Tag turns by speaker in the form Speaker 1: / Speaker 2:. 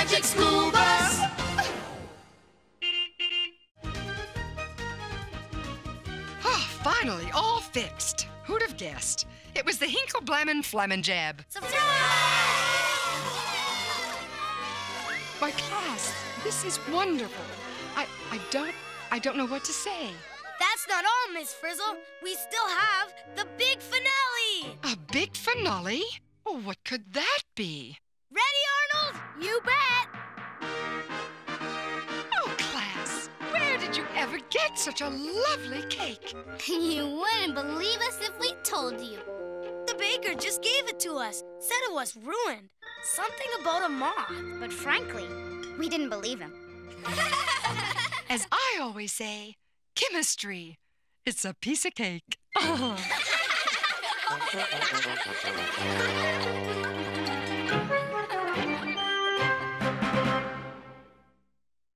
Speaker 1: magic school bus.
Speaker 2: Oh, finally, all fixed. Who'd have guessed? It was the Hinkle Blammin' Flemmin' Jab. My class, this is wonderful. I, I don't, I don't know what to say.
Speaker 3: That's not all, Miss Frizzle. We still have the big finale.
Speaker 2: A big finale? Oh, what could that be? Get such a lovely cake?
Speaker 3: you wouldn't believe us if we told you. The baker just gave it to us. Said it was ruined. Something about a moth.
Speaker 4: But frankly, we didn't believe him.
Speaker 2: As I always say, chemistry. It's a piece of cake.